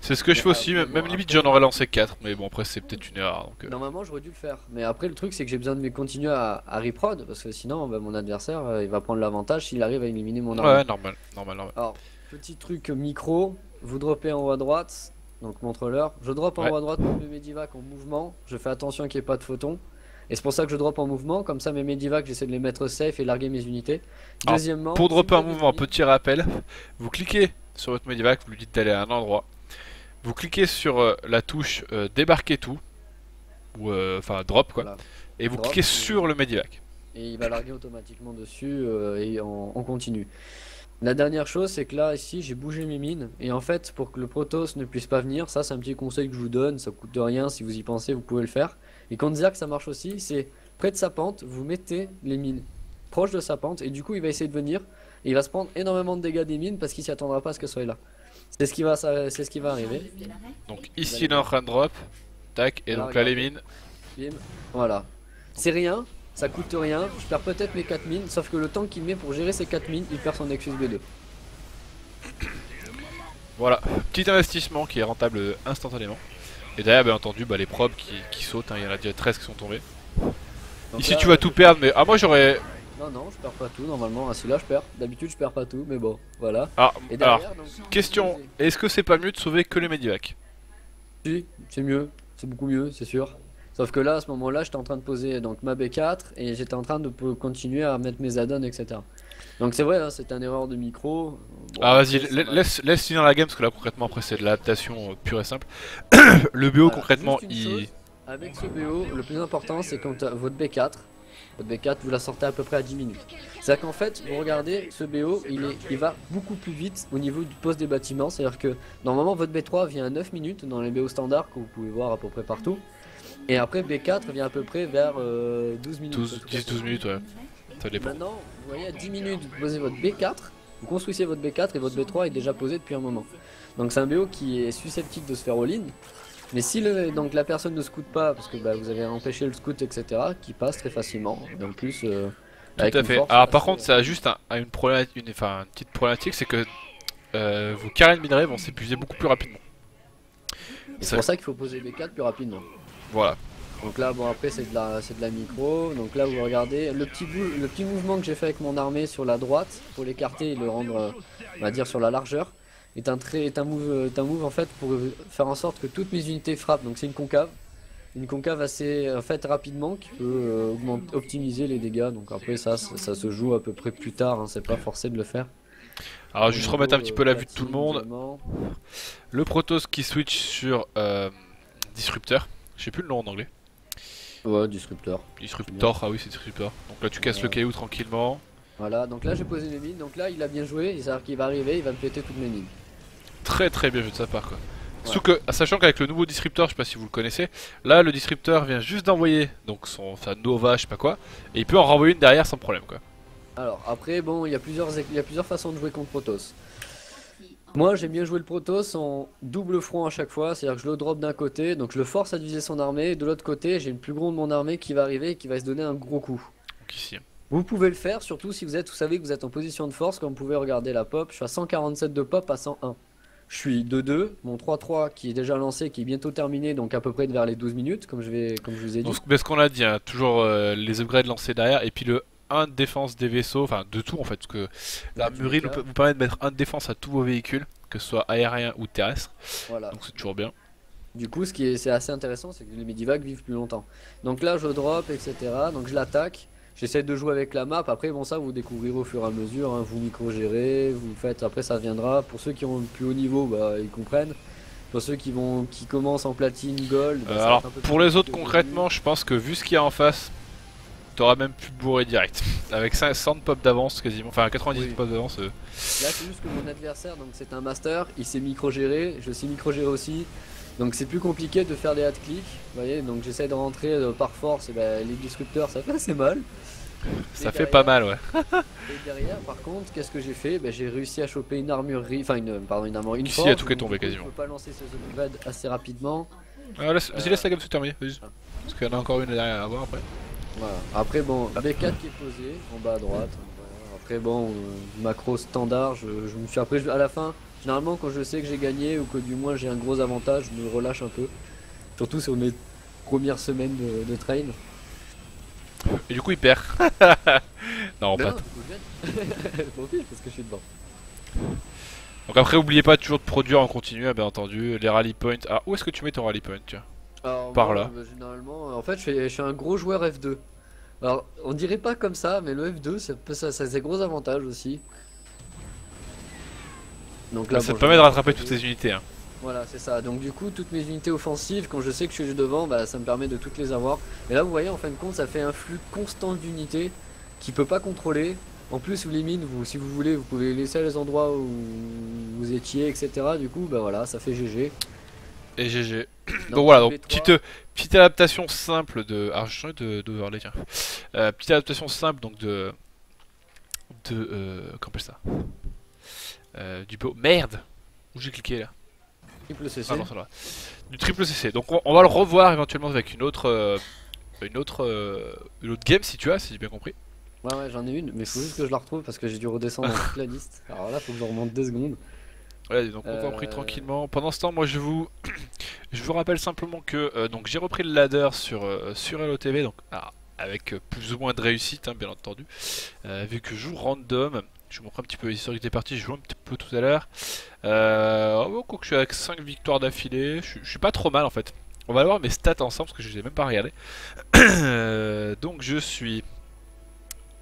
[SPEAKER 1] C'est ce que je fais aussi, même, même limite j'en aurais lancé 4, mais bon après c'est peut-être une erreur. Donc, euh.
[SPEAKER 2] Normalement, j'aurais dû le faire. Mais après, le truc, c'est que j'ai besoin de continuer à, à reprod parce que sinon, bah, mon adversaire, euh, il va prendre l'avantage s'il arrive à éliminer mon armée.
[SPEAKER 1] Ouais normal, normal, normal.
[SPEAKER 2] Alors, petit truc micro, vous droppez en haut à droite, donc montre-leur. Je drop en
[SPEAKER 1] Ouais.
[SPEAKER 2] haut à droite pour mes medivacs en mouvement. Je fais attention qu'il n'y ait pas de photons. Et c'est pour ça que je drop en mouvement. Comme ça, mes medivacs, j'essaie de les mettre safe et larguer mes unités.
[SPEAKER 1] Alors,
[SPEAKER 2] Deuxièmement,
[SPEAKER 1] Pour dropper
[SPEAKER 2] avez
[SPEAKER 1] mouvement, petit rappel, vous cliquez sur votre medivac, vous lui dites d'aller à un endroit. Vous cliquez sur euh, la touche euh, débarquer tout, ou euh, enfin drop quoi,
[SPEAKER 2] Voilà.
[SPEAKER 1] et vous
[SPEAKER 2] Drop,
[SPEAKER 1] cliquez
[SPEAKER 2] et-
[SPEAKER 1] sur le medivac.
[SPEAKER 2] et il va larguer automatiquement dessus et on, on continue. La dernière chose, c'est que là, ici, j'ai bougé mes mines. Et en fait, pour que le Protoss ne puisse pas venir, ça, c'est un petit conseil que je vous donne. Ça coûte rien. Si vous y pensez, vous pouvez le faire. Et quand que ça marche aussi, c'est près de sa pente, vous mettez les mines proche de sa pente. Et du coup, il va essayer de venir. Et il va se prendre énormément de dégâts des mines parce qu'il s'y attendra pas à ce que ce soit là. C'est ce qui va, c'est ce qui va arriver.
[SPEAKER 1] Donc ici il est en train de drop, tac, et donc là les mines.
[SPEAKER 2] Bim. Voilà. C'est rien, ça coûte rien. Je perds peut-être mes 4 mines, sauf que le temps qu'il met pour gérer ces 4 mines, il perd son Nexus B2.
[SPEAKER 1] Voilà, petit investissement qui est rentable instantanément. Et derrière bien entendu bah, les probes qui, qui sautent, hein, il y en a déjà 13 qui sont tombés.
[SPEAKER 2] Donc
[SPEAKER 1] Ici
[SPEAKER 2] là,
[SPEAKER 1] tu vas tout perdre, mais ah moi j'aurais...
[SPEAKER 2] Non, non, je perds pas tout normalement. Ah, si là je perds. D'habitude je perds pas tout, mais bon, voilà.
[SPEAKER 1] Ah,
[SPEAKER 2] Et
[SPEAKER 1] alors,
[SPEAKER 2] donc,
[SPEAKER 1] question, est-ce que c'est pas mieux de sauver que les medivacs
[SPEAKER 2] Si, c'est mieux, c'est beaucoup mieux, c'est sûr. Sauf que là, à ce moment-là, j'étais en train de poser donc ma B4 et j'étais en train de continuer à mettre mes add-ons, etc. Donc c'est vrai, hein, c'était une erreur de micro. Bon,
[SPEAKER 1] Ah vas-y, laisse, laisse finir la game parce que là concrètement après c'est de l'adaptation euh, pure et simple. le BO concrètement il...
[SPEAKER 2] chose, Avec ce BO, le plus important c'est quand t'as votre B4, votre B4 vous la sortez à peu près à 10 minutes. C'est-à-dire qu'en fait, vous regardez, ce BO il, est, il va beaucoup plus vite au niveau du poste des bâtiments. C'est-à-dire que normalement votre B3 vient à 9 minutes dans les BO standards que vous pouvez voir à peu près partout. Et après B4 vient à peu près vers euh, 12 minutes.
[SPEAKER 1] 12,
[SPEAKER 2] tout à fait.
[SPEAKER 1] 10-12 minutes ouais. Ça dépend.
[SPEAKER 2] Maintenant, vous voyez, à 10 minutes, vous posez votre B4, vous construisez votre B4 et votre B3 est déjà posé depuis un moment. Donc c'est un BO qui est susceptible de se faire all-in. Mais si le, donc la personne ne scoute pas, parce que bah, vous avez empêché le scout, etc., qui passe très facilement. Et en plus, euh,
[SPEAKER 1] Tout
[SPEAKER 2] Avec
[SPEAKER 1] à fait.
[SPEAKER 2] force
[SPEAKER 1] Alors par contre, ça a juste un- un- une, problématique, une, enfin, une petite problématique, c'est que euh, vos carrés de minerais vont s'épuiser beaucoup plus rapidement.
[SPEAKER 2] C'est pour ça qu'il faut poser les 4 plus rapidement.
[SPEAKER 1] Voilà.
[SPEAKER 2] Donc là, bon, après, c'est de, la, c'est de la micro. Donc là, vous regardez le petit, le petit mouvement que j'ai fait avec mon armée sur la droite pour l'écarter et le rendre, euh, on va dire, sur la largeur, est un, très, est un, move, est un move en fait pour faire en sorte que toutes mes unités frappent. Donc c'est une concave. Une concave assez en fait rapidement qui peut euh, augmenter- optimiser les dégâts. Donc après, ça, ça, ça se joue à peu près plus tard. hein, c'est pas forcé de le faire.
[SPEAKER 1] Alors juste remettre un petit peu la vue de tout le monde. Le Protoss qui switch sur euh, Disruptor. Je sais plus le nom en anglais.
[SPEAKER 2] Ouais, disrupteur.
[SPEAKER 1] Disruptor, ah oui c'est Disruptor. Donc là tu casses le
[SPEAKER 2] Ouais.
[SPEAKER 1] caillou tranquillement.
[SPEAKER 2] Voilà, donc là j'ai posé mes mines. Donc là, il a bien joué. C'est-à-dire qu'il va arriver, il va me péter toutes mes mines.
[SPEAKER 1] Très très bien joué de sa part quoi. Surtout que, sachant qu'avec le nouveau Disruptor, je sais pas si vous le connaissez, là le Disruptor vient juste d'envoyer donc son sa Nova, je sais pas quoi, et il peut en renvoyer une derrière sans problème quoi.
[SPEAKER 2] Alors après bon il y a plusieurs il y a plusieurs façons de jouer contre Protoss. Moi j'aime bien jouer le Protoss en double front à chaque fois, c'est-à-dire que je le drop d'un côté, donc je le force à diviser son armée, et de l'autre côté j'ai une plus grande de mon armée qui va arriver et qui va se donner un gros coup.
[SPEAKER 1] Donc ici.
[SPEAKER 2] Vous pouvez le faire surtout si vous êtes, vous savez que vous êtes en position de force, comme vous pouvez regarder la pop, je suis à 147 de pop à 101. Je suis 2-2, mon 3-3 qui est déjà lancé, qui est bientôt terminé, donc à peu près vers les 12 minutes, comme je, vais, comme je vous ai dit.
[SPEAKER 1] Donc mais ce qu'on a dit, hein, toujours euh, les upgrades lancés derrière, et puis le 1 de défense des vaisseaux, enfin de tout en fait, parce que l'armurerie nous peut- vous permet de mettre 1 de défense à tous vos véhicules, que ce soit aérien ou terrestre,
[SPEAKER 2] Voilà.
[SPEAKER 1] donc c'est toujours bien.
[SPEAKER 2] Du coup, ce qui est, c'est assez intéressant, c'est que les Medivacs vivent plus longtemps. Donc là, je drop, etc. Donc je l'attaque. J'essaie de jouer avec la map. Après, bon, ça, vous découvrirez au fur et à mesure. hein. Vous micro-gérez, vous faites. Après, ça viendra. Pour ceux qui ont le plus haut niveau, bah, ils comprennent. Pour ceux qui vont, qui commencent en platine, gold. bah,
[SPEAKER 1] Euh, alors
[SPEAKER 2] un peu
[SPEAKER 1] pour les autres concrètement, je pense que vu ce qu'il y a en face, t'auras même pu bourrer direct. Avec 100 de pop d'avance quasiment, enfin 90
[SPEAKER 2] Oui.
[SPEAKER 1] de pop d'avance. euh.
[SPEAKER 2] Là, c'est juste que mon adversaire, donc c'est un master. Il sait micro-gérer. Je sais micro-gérer aussi. Donc c'est plus compliqué de faire des hat clics. Vous voyez, donc j'essaie de rentrer euh, par force. Et ben, les disrupteurs, ça fait assez mal.
[SPEAKER 1] ça
[SPEAKER 2] Et
[SPEAKER 1] fait pas mal ouais.
[SPEAKER 2] Et derrière, par contre, qu'est-ce que j'ai fait? Ben, J'ai réussi à choper une armurerie, enfin une, pardon, une armurerie, une
[SPEAKER 1] Ici, a tout qui est tombé quasiment.
[SPEAKER 2] Je peux pas lancer upgrades assez rapidement.
[SPEAKER 1] Ah, laisse- Vas-y
[SPEAKER 2] Euh,
[SPEAKER 1] laisse la gamme se terminer, vas-y.
[SPEAKER 2] ah.
[SPEAKER 1] Parce qu'il y en a encore une derrière à voir après.
[SPEAKER 2] Voilà. Après, bon, B4 qui est posé en bas à droite. Voilà. Après, bon, euh, macro standard, je, je me suis après à la fin. Généralement, quand je sais que j'ai gagné ou que du moins j'ai un gros avantage, je me relâche un peu. Surtout sur mes premières semaines de, de train.
[SPEAKER 1] Et du coup il perd. non.
[SPEAKER 2] Je m'en fiche parce que je suis devant.
[SPEAKER 1] Donc après oubliez pas toujours de produire en continu, hein, bien entendu. Les rally points. Ah où est-ce que tu mets ton rally point tu vois
[SPEAKER 2] Alors,
[SPEAKER 1] Par
[SPEAKER 2] moi,
[SPEAKER 1] là.
[SPEAKER 2] euh, généralement, en fait, je suis, je suis un gros joueur F2. Alors, on dirait pas comme ça, mais le F2, ça, peut- ça, ça a des gros avantages aussi. Donc
[SPEAKER 1] Ça
[SPEAKER 2] bon,
[SPEAKER 1] te permet de rattraper toutes tes unités. Hein.
[SPEAKER 2] Voilà, c'est ça. Donc du coup, toutes mes unités offensives, quand je sais que je suis devant, bah, ça me permet de toutes les avoir. Et là, vous voyez, en fin de compte, ça fait un flux constant d'unités qui peut pas contrôler. En plus, vous les mines, vous, si vous voulez, vous pouvez laisser les endroits où vous étiez, etc. Du coup, bah voilà, ça fait GG.
[SPEAKER 1] Et GG.
[SPEAKER 2] Donc,
[SPEAKER 1] voilà, donc petite, euh, petite adaptation simple de. Alors je de d'overlay, tiens. Euh, petite adaptation simple donc de. De. Euh, comment appelle ça? Euh, Du beau. Merde Où j'ai cliqué là?
[SPEAKER 2] Triple CC.
[SPEAKER 1] Ah non, ça va. Du triple CC. Donc on, on va le revoir éventuellement avec une autre. une autre. euh, une autre game si tu as, si j'ai bien compris.
[SPEAKER 2] Ouais, ouais, j'en ai une, mais faut juste que je la retrouve parce que j'ai dû redescendre dans toute la liste. Alors là, faut que je remonte deux secondes.
[SPEAKER 1] Voilà, donc on va en prie
[SPEAKER 2] Euh.
[SPEAKER 1] tranquillement. Pendant ce temps, moi je vous, je vous rappelle simplement que euh, donc j'ai repris le ladder sur euh, sur LOTV, donc ah, avec euh, plus ou moins de réussite, hein, bien entendu, vu que je joue random. Je vous montre un petit peu l'historique des parties. Je joue un petit peu tout à l'heure. Oh, je suis avec 5 victoires d'affilée. Je, suis- je suis pas trop mal en fait. On va voir mes stats ensemble parce que je les ai même pas regardé. Donc je suis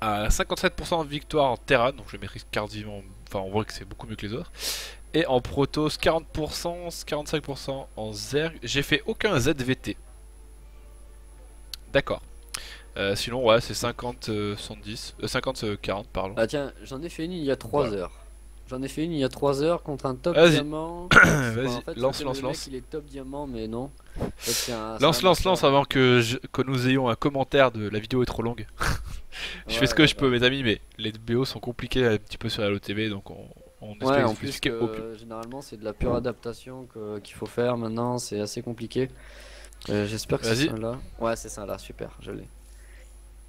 [SPEAKER 1] à 57% de victoire en Terran, donc je maîtrise quasiment. Enfin, on voit que c'est beaucoup mieux que les autres. Et en Protoss, 40%, 45% en Zerg. J'ai fait aucun ZVT. D'accord. Euh, sinon, ouais, c'est 50, euh, 70, euh, 50, euh, 40, pardon.
[SPEAKER 2] Ah tiens, j'en ai fait une il y a 3
[SPEAKER 1] Voilà.
[SPEAKER 2] heures. J'en ai fait une il y a 3 heures contre un top diamant.
[SPEAKER 1] Vas-y,
[SPEAKER 2] en fait,
[SPEAKER 1] lance, lance, lance.
[SPEAKER 2] Mec, il est top diamant, mais non. En fait, c'est un- c'est
[SPEAKER 1] Lance, lance, lance avant que, je- que nous ayons un commentaire de la vidéo est trop longue. je fais ce que je
[SPEAKER 2] d'accord.
[SPEAKER 1] peux, mes amis, mais les BO sont compliqués un petit peu sur la LOTV, donc on, on
[SPEAKER 2] Ouais, en plus que, euh, généralement c'est de la pure adaptation qu'il faut faire maintenant, c'est assez compliqué. Euh, J'espère que c'est ça là. Ouais, c'est ça là, super, je l'ai.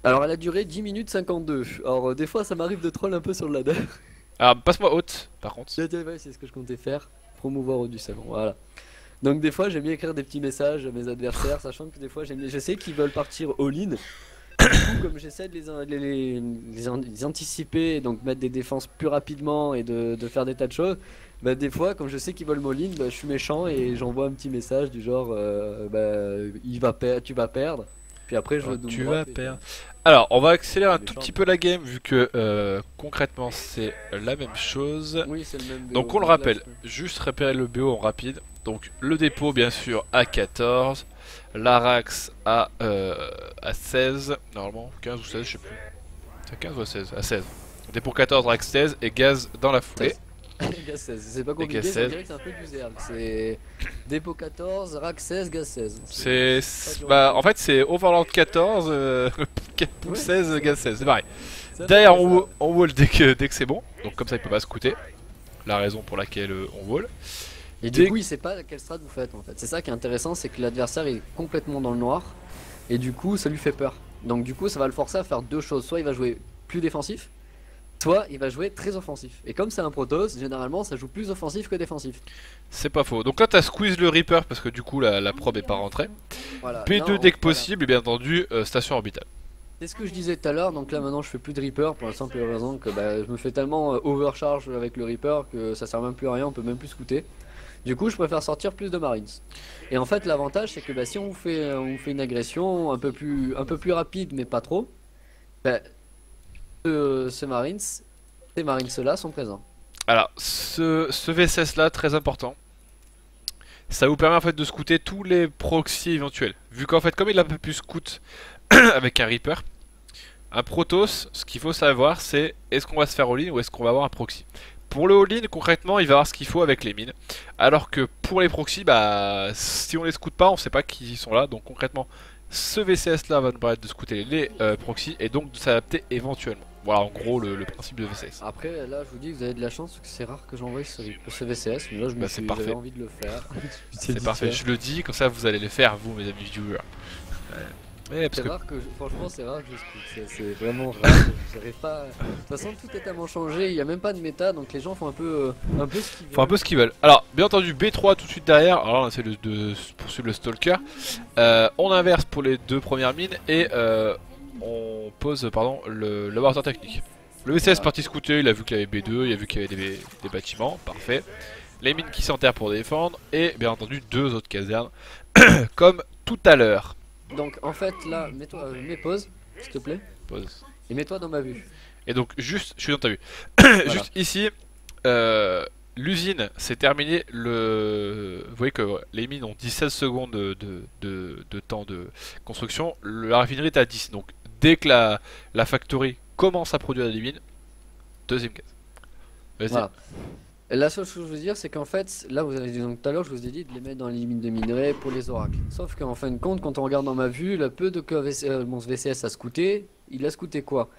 [SPEAKER 2] Alors elle a duré 10 minutes 52. Alors euh, des fois ça m'arrive de troll un peu sur le ladder.
[SPEAKER 1] Alors, passe-moi haute, par contre.
[SPEAKER 2] C'est ce que je comptais faire. Promouvoir au du salon, voilà. Donc des fois j'aime bien écrire des petits messages à mes adversaires, sachant que des fois j'aime je sais qu'ils veulent partir all-in. Du coup, comme j'essaie de les, les- les- les an- les anticiper, donc mettre des défenses plus rapidement et de, de faire des tas de choses, bah des fois comme je sais qu'ils veulent all-in, bah, je suis méchant et j'envoie un petit message du genre euh, bah, il va tu vas perdre. Puis après je le double
[SPEAKER 1] tu vas
[SPEAKER 2] et-
[SPEAKER 1] perdre. Alors, on va accélérer un tout petit peu la game, vu que euh, concrètement c'est la même chose.
[SPEAKER 2] Oui, c'est le même.
[SPEAKER 1] Donc on le rappelle, juste repérer le BO en rapide. Donc le dépôt bien sûr à 14, l'Arax à, euh, à 16, normalement 15 ou 16 je sais plus. C'est 15 ou à 16 À 16. Dépôt 14, Rax 16 et gaz dans la foulée.
[SPEAKER 2] Gaz 16, c'est pas compliqué,
[SPEAKER 1] gaz
[SPEAKER 2] on
[SPEAKER 1] 16.
[SPEAKER 2] dirait que c'est un peu du. C'est dépôt 14, rack 16, gaz 16.
[SPEAKER 1] C'est. Bah, en fait, c'est Overlord 14, euh, Pool
[SPEAKER 2] Ouais.
[SPEAKER 1] 16, Gaz 16, c'est pareil. Derrière, on, on wall dès que, dès que c'est bon, donc comme ça il peut pas se coûter. La raison pour laquelle euh, on wall.
[SPEAKER 2] Et du coup, il sait pas quelle strat vous faites en fait. C'est ça qui est intéressant, c'est que l'adversaire est complètement dans le noir. Et du coup, ça lui fait peur. Donc, du coup, ça va le forcer à faire deux choses. Soit il va jouer plus défensif, soit il va jouer très offensif. Et comme c'est un Protoss, généralement, ça joue plus offensif que défensif.
[SPEAKER 1] C'est pas faux. Donc là, t'as squeeze le Reaper parce que du coup la, la probe est pas rentrée.
[SPEAKER 2] Voilà.
[SPEAKER 1] P2
[SPEAKER 2] Non,
[SPEAKER 1] dès que
[SPEAKER 2] voilà.
[SPEAKER 1] possible, et bien entendu, euh, station orbitale.
[SPEAKER 2] C'est ce que je disais tout à l'heure, donc là maintenant je fais plus de Reaper pour la simple raison que bah, je me fais tellement euh, overcharge avec le Reaper que ça sert même plus à rien, on peut même plus scouter. Du coup je préfère sortir plus de Marines. Et en fait l'avantage c'est que bah, si on fait, euh, fait une agression un peu plus, un peu plus rapide mais pas trop, bah, ce- Marines, ces Marines là sont présents.
[SPEAKER 1] Alors, ce, ce VSS là, très important. Ça vous permet en fait de scouter tous les proxys éventuels. Vu qu'en fait, comme il a pas pu scout avec un Reaper, un Protoss, ce qu'il faut savoir, c'est est-ce qu'on va se faire all-in ou est-ce qu'on va avoir un proxy. Pour le all-in, concrètement, il va avoir ce qu'il faut avec les mines. Alors que pour les proxys, bah, si on les scoute pas, on sait pas qui sont là. Donc concrètement, ce VCS là va nous permettre de scouter les euh, proxys et donc de s'adapter éventuellement. Voilà en gros le, le principe de VCS.
[SPEAKER 2] Après là je vous dis que vous avez de la chance parce que c'est rare que j'envoie ce, ce VCS, mais là je me
[SPEAKER 1] Bah,
[SPEAKER 2] suis
[SPEAKER 1] parfait.
[SPEAKER 2] envie de le faire.
[SPEAKER 1] C'est parfait, je le dis, comme ça vous allez le faire vous mes amis viewers. Ouais,
[SPEAKER 2] C'est
[SPEAKER 1] que
[SPEAKER 2] rare que je- franchement c'est rare que je scoute, c'est- c'est vraiment rare. J'arrive pas. De toute façon tout est tellement changé, il y a même pas de méta donc les gens font un peu euh, un peu ce qu'ils veulent.
[SPEAKER 1] Faut un peu ce qu'ils veulent. Alors, bien entendu, B3 tout de suite derrière. Alors là, on essaie de, poursuivre le Stalker. Euh, on inverse pour les deux premières mines et euh, on pose pardon, le laboratoire technique. Le VCS parti scouter, il a vu qu'il y avait B2, il a vu qu'il y avait des, des bâtiments, parfait. Les mines qui s'enterrent pour défendre et bien entendu deux autres casernes comme tout à l'heure.
[SPEAKER 2] Donc en fait là, mets-toi euh, mets pause, s'il te plaît,
[SPEAKER 1] Pause.
[SPEAKER 2] et mets-toi dans ma vue.
[SPEAKER 1] Et donc juste, je suis dans ta vue.
[SPEAKER 2] Voilà.
[SPEAKER 1] Juste ici, euh, l'usine s'est terminée. Le, vous voyez que les mines ont 17 secondes de, de, de- de temps de construction. La raffinerie est à 10. Donc dès que la, la factory commence à produire des mines, deuxième case. Vas-y.
[SPEAKER 2] Voilà. La seule chose que je veux dire, c'est qu'en fait, là, vous avez dit donc tout à l'heure, je vous ai dit de les mettre dans les mines de minerais pour les oracles. Sauf qu'en fin de compte, quand on regarde dans ma vue, le peu de que VC euh, mon VCS a scouté, il a scouté quoi?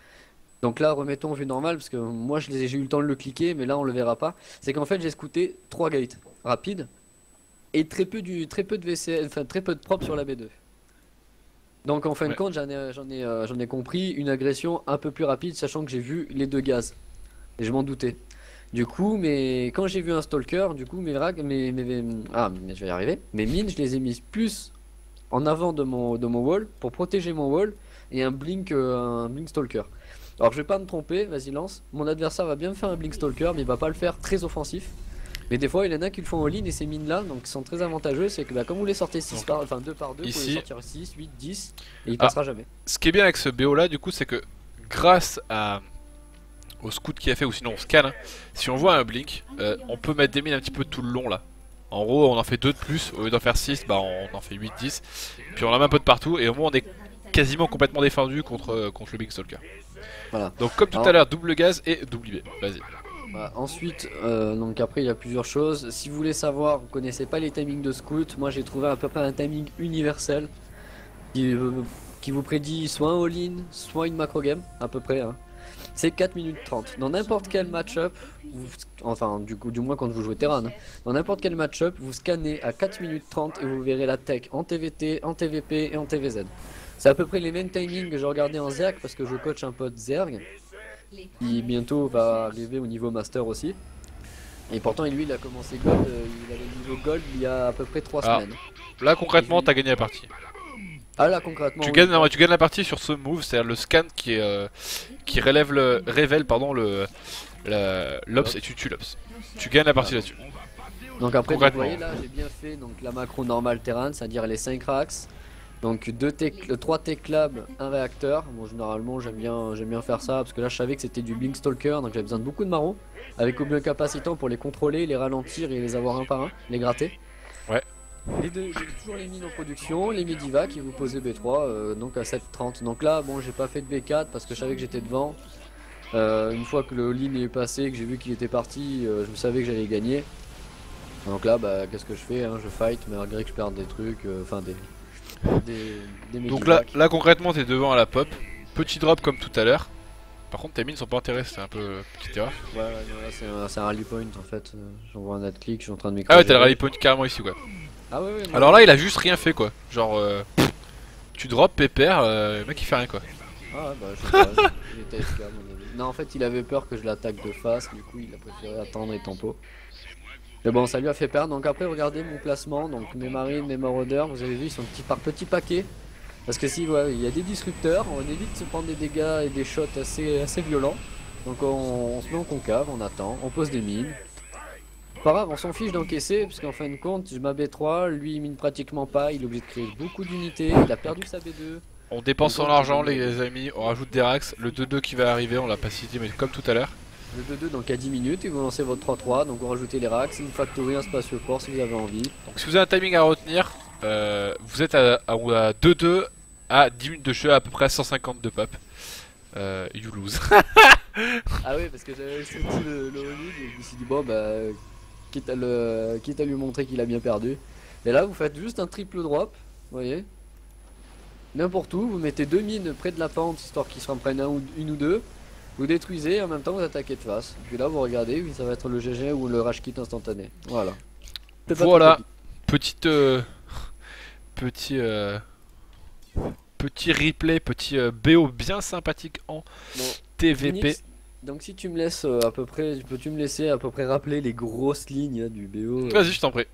[SPEAKER 2] Donc là, remettons vue normale, parce que moi, je les ai- j'ai eu le temps de le cliquer, mais là, on le verra pas. C'est qu'en fait, j'ai scouté 3 gates rapides et très peu, du, très peu de VCS, enfin très peu de prop sur la B2. Donc en fin de compte, j'en ai, j'en ai, euh, j'en ai compris une agression un peu plus rapide, sachant que j'ai vu les deux gaz. Et je m'en doutais. Du coup, mais quand j'ai vu un stalker, du coup, mes rags, mes, mes, mes- ah, mais je vais y arriver. Mes mines, je les ai mises plus en avant de mon, de mon wall pour protéger mon wall et un blink, euh, un blink stalker. Alors, je vais pas me tromper, vas-y, lance. Mon adversaire va bien me faire un blink stalker, mais il va pas le faire très offensif. Mais des fois, il y en a qui le font en ligne et ces mines là, donc qui sont très avantageux, c'est que bah, comme vous les sortez 6
[SPEAKER 1] Donc,
[SPEAKER 2] par, enfin 2 par 2, vous
[SPEAKER 1] ici-
[SPEAKER 2] les sortir 6, 8, 10, et il
[SPEAKER 1] Ah.
[SPEAKER 2] passera jamais.
[SPEAKER 1] Ce qui est bien avec ce BO là, du coup, c'est que grâce à au scout qui a fait, ou sinon on scanne, hein, si on voit un blink, euh, on peut mettre des mines un petit peu tout le long là. En gros, on en fait deux de plus, au lieu d'en faire 6, bah on en fait 8, 10. Puis on en met un peu de partout, et au moins on est quasiment complètement défendu contre, euh, contre le Big Stalker.
[SPEAKER 2] Voilà.
[SPEAKER 1] Donc comme tout
[SPEAKER 2] Alors-
[SPEAKER 1] à l'heure, double gaz et double IB. Vas-y.
[SPEAKER 2] Voilà, ensuite, euh, donc après il y a plusieurs choses. Si vous voulez savoir, vous connaissez pas les timings de scout, moi j'ai trouvé à peu près un timing universel qui, qui vous prédit soit un all-in, soit une macro game, à peu près. hein. C'est 4 minutes 30. Dans n'importe quel match-up, enfin du coup du moins quand vous jouez Terran, hein, dans n'importe quel match-up, vous scannez à 4 minutes 30 et vous verrez la tech en TVT, en TVP et en TVZ. C'est à peu près les mêmes timings que j'ai regardé en Zerg parce que je coach un pote Zerg qui bientôt va arriver au niveau master aussi. Et pourtant, lui, il a commencé gold, euh, il avait le niveau gold il y a à peu près 3
[SPEAKER 1] Ah.
[SPEAKER 2] semaines.
[SPEAKER 1] Là concrètement, t'as gagné la partie.
[SPEAKER 2] Ah là, concrètement.
[SPEAKER 1] Tu
[SPEAKER 2] oui.
[SPEAKER 1] gagnes, non, tu gagnes la partie sur ce move, c'est-à-dire le scan qui est, euh, qui relève le, révèle pardon le l'ops et tu tues l'ops. Tu gagnes la partie là-dessus.
[SPEAKER 2] Donc après, vous
[SPEAKER 1] Concrètement.
[SPEAKER 2] voyez là, j'ai bien fait donc la macro normale terrain, c'est-à-dire les 5 racks. Donc 2 3 T-Club, un réacteur. Bon, généralement, j'aime bien, j'aime bien faire ça parce que là, je savais que c'était du Blink Stalker, donc j'avais besoin de beaucoup de marrons avec au capacitant pour les contrôler, les ralentir et les avoir un par un, les gratter.
[SPEAKER 1] Ouais.
[SPEAKER 2] Les deux, j'ai toujours les mines en production, les Mediva qui vous posaient B3, euh, donc à 7.30. Donc là, bon, j'ai pas fait de B4 parce que je savais que j'étais devant. Euh, une fois que le lean est passé, que j'ai vu qu'il était parti, euh, je savais que j'allais gagner. Donc là, bah, qu'est-ce que je fais hein Je fight, mais malgré que je perde des trucs, enfin des, des, des
[SPEAKER 1] Donc là, là concrètement, t'es devant à la pop. Petit drop comme tout à l'heure. Par contre, tes mines sont pas intéressées, c'est un peu petite erreur.
[SPEAKER 2] Ouais, ouais, c'est un, rally point en fait. J'envoie un ad click, je suis en train de
[SPEAKER 1] Ah ouais, t'as le rally point carrément ici quoi.
[SPEAKER 2] Ah ouais, ouais, moi-
[SPEAKER 1] Alors là, il a juste rien fait quoi. Genre, euh, pff, tu drop pépère, euh, le mec il fait rien quoi.
[SPEAKER 2] Ah ouais, bah je sais pas, il était FK, à mon avis. Non, en fait, il avait peur que je l'attaque de face, du coup, il a préféré attendre et tempo. Mais bon, ça lui a fait perdre. Donc après, regardez mon placement. Donc mes marines, mes maraudeurs, vous avez vu, ils sont petits par petits paquets. Parce que si, ouais, il y a des disrupteurs, on évite de se prendre des dégâts et des shots assez, assez violents. Donc on, on se met en concave, on attend, on pose des mines. Pas grave, on s'en fiche d'encaisser, parce qu'en fin de compte, je m'abais 3 lui il mine pratiquement pas, il est obligé de créer beaucoup d'unités, il a perdu sa B2.
[SPEAKER 1] On dépense son argent les amis, on rajoute des racks. Le 2-2 qui va arriver, on l'a pas cité mais comme tout à l'heure.
[SPEAKER 2] Le 2-2 donc à 10 minutes et vous lancez votre 3-3 donc vous rajoutez les racks, une factory, un spatioport si vous avez envie.
[SPEAKER 1] Donc si vous avez un timing à retenir, euh, vous êtes à à- à 2-2 à 10 minutes de jeu à peu près à 150 de pop. Euh, you lose.
[SPEAKER 2] Ah oui parce que j'avais senti le, le et je me suis dit bon bah quitte à, le, quitte à lui montrer qu'il a bien perdu. Et là vous faites juste un triple drop, vous voyez. N'importe où, vous mettez deux mines près de la pente histoire qu'ils se en prennent un ou, une ou deux. Vous détruisez et en même temps vous attaquez de face. Puis là vous regardez, oui ça va être le GG ou le rage kit instantané. Voilà.
[SPEAKER 1] Voilà. Petite euh, petit euh, petit replay, petit euh, BO bien sympathique en
[SPEAKER 2] Bon,
[SPEAKER 1] TVP.
[SPEAKER 2] Phoenix, Donc si tu me laisses euh, à peu près, peux-tu me laisser à peu près rappeler les grosses lignes hein, du BO euh,
[SPEAKER 1] Vas-y, je t'en prie.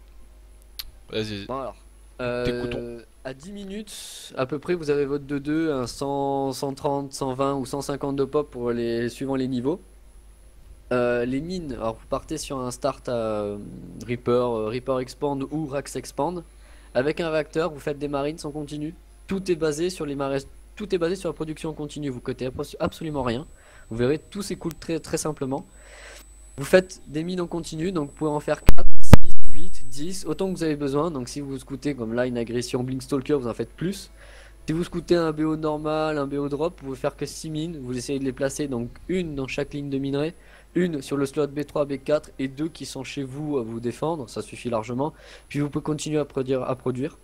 [SPEAKER 1] Vas-y.
[SPEAKER 2] Bon alors, euh, à 10 minutes, à peu près vous avez votre 2-2, un 100, 130, 120 ou 150 de pop pour les suivant les niveaux. Euh, les mines, alors vous partez sur un start à Reaper, Reaper Expand ou Rax Expand. Avec un réacteur, vous faites des marines en continu. Tout est basé sur les marais, tout est basé sur la production en continu. Vous cotez abso- absolument rien. Vous verrez, tout s'écoule très très simplement. Vous faites des mines en continu, donc vous pouvez en faire 4, 6, 8, 10, autant que vous avez besoin. Donc si vous scoutez comme là une agression Blink Stalker, vous en faites plus. Si vous scoutez un BO normal, un BO drop, vous pouvez faire que 6 mines. Vous essayez de les placer, donc une dans chaque ligne de minerai, une sur le slot B3, B4 et deux qui sont chez vous à vous défendre. Ça suffit largement. Puis vous pouvez continuer à produire. À produire.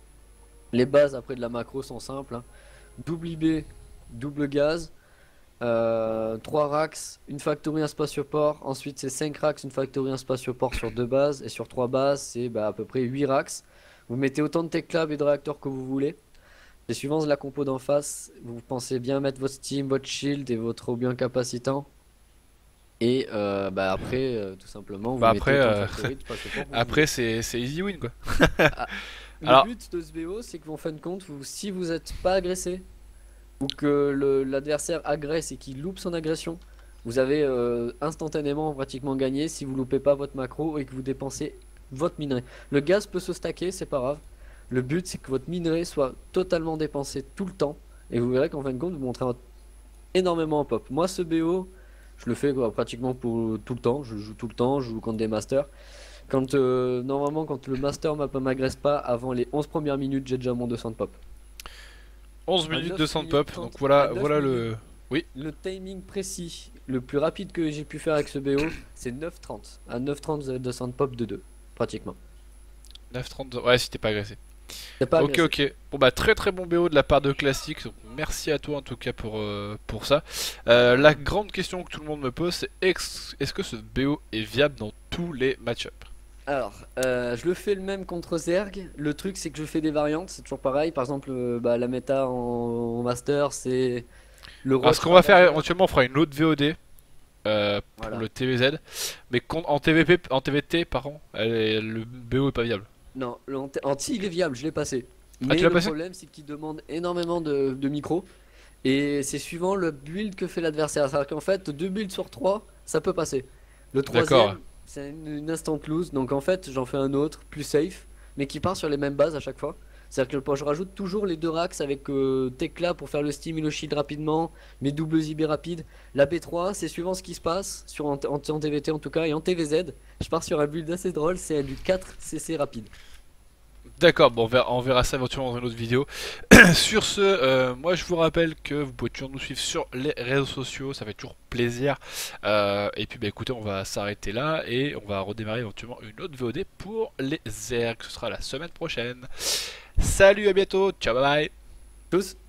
[SPEAKER 2] Les bases après de la macro sont simples. hein. Double IB, double gaz. 3 racks, une factory, un spatioport. Ensuite, c'est 5 racks, une factory, un spatioport sur deux bases. Et sur 3 bases, c'est bah, à peu près 8 racks. Vous mettez autant de tech lab et de réacteurs que vous voulez. Et suivant la compo d'en face, vous pensez bien mettre votre steam, votre shield et votre bien capacitant. Et euh, bah après, euh, tout simplement, vous
[SPEAKER 1] Bah
[SPEAKER 2] mettez
[SPEAKER 1] après, euh, Après, c'est easy win quoi.
[SPEAKER 2] le
[SPEAKER 1] Alors-
[SPEAKER 2] but de ce BO, c'est qu'en fin de compte, vous, si vous n'êtes pas agressé, ou que l'adversaire agresse et qu'il loupe son agression, vous avez euh, instantanément pratiquement gagné si vous loupez pas votre macro et que vous dépensez votre minerai. Le gaz peut se stacker, c'est pas grave. Le but, c'est que votre minerai soit totalement dépensé tout le temps. Et vous verrez qu'en fin de compte, vous montrez énormément en pop. Moi, ce BO, je le fais pratiquement pour tout le temps. Je joue tout le temps, je joue contre des masters. Quand euh, normalement quand le master m'a- m'agresse pas avant les 11 premières minutes, j'ai déjà mon 200 de pop.
[SPEAKER 1] 11
[SPEAKER 2] À
[SPEAKER 1] minutes
[SPEAKER 2] neuf
[SPEAKER 1] 200 de
[SPEAKER 2] minutes
[SPEAKER 1] pop. Donc voilà, voilà le.
[SPEAKER 2] Le timing précis, le plus rapide que j'ai pu faire avec ce BO, c'est 9.30. À 9.30, vous avez 200 de pop de 2, pratiquement.
[SPEAKER 1] 9,32. Ouais, si t'es pas agressé.
[SPEAKER 2] Pas
[SPEAKER 1] ok, ok. Bon bah très très bon BO de la part de Classic. Donc, merci à toi en tout cas pour, euh, pour ça. Euh, la grande question que tout le monde me pose, c'est est-ce est-ce que ce BO est viable dans tous les match-ups?
[SPEAKER 2] Alors, euh, je le fais le même contre Zerg. Le truc, c'est que je fais des variantes, c'est toujours pareil. Par exemple, euh, bah, la méta en, en master, c'est le
[SPEAKER 1] Alors, ce qu'on va faire éventuellement, on fera une autre VOD euh, pour
[SPEAKER 2] Voilà.
[SPEAKER 1] le TVZ. Mais en, TVP, en TVT, par elle est- le BO est pas viable.
[SPEAKER 2] Non, le anti, il est viable, je l'ai passé.
[SPEAKER 1] Ah,
[SPEAKER 2] Mais
[SPEAKER 1] tu
[SPEAKER 2] le
[SPEAKER 1] passé
[SPEAKER 2] problème, c'est qu'il demande énormément de, de micros. Et c'est suivant le build que fait l'adversaire. C'est-à-dire qu'en fait, deux builds sur trois, ça peut passer. Le
[SPEAKER 1] D'accord.
[SPEAKER 2] troisième, c'est une, instant lose. Donc en fait, j'en fais un autre, plus safe, mais qui part sur les mêmes bases à chaque fois. C'est-à-dire que je rajoute toujours les deux racks avec euh, Tekla pour faire le steam et le shield rapidement, mes doubles IB rapides. La B3, c'est suivant ce qui se passe, sur en, en- en TVT en tout cas, et en TVZ, je pars sur un build assez drôle, c'est du 4 CC rapide.
[SPEAKER 1] D'accord, bon, on verra, ça éventuellement dans une autre vidéo. sur ce, euh, moi je vous rappelle que vous pouvez toujours nous suivre sur les réseaux sociaux, ça fait toujours plaisir. Euh, et puis bah écoutez, on va s'arrêter là et on va redémarrer éventuellement une autre VOD pour les ergs. Ce sera la semaine prochaine. Salut, à bientôt, ciao, bye bye.
[SPEAKER 2] Tous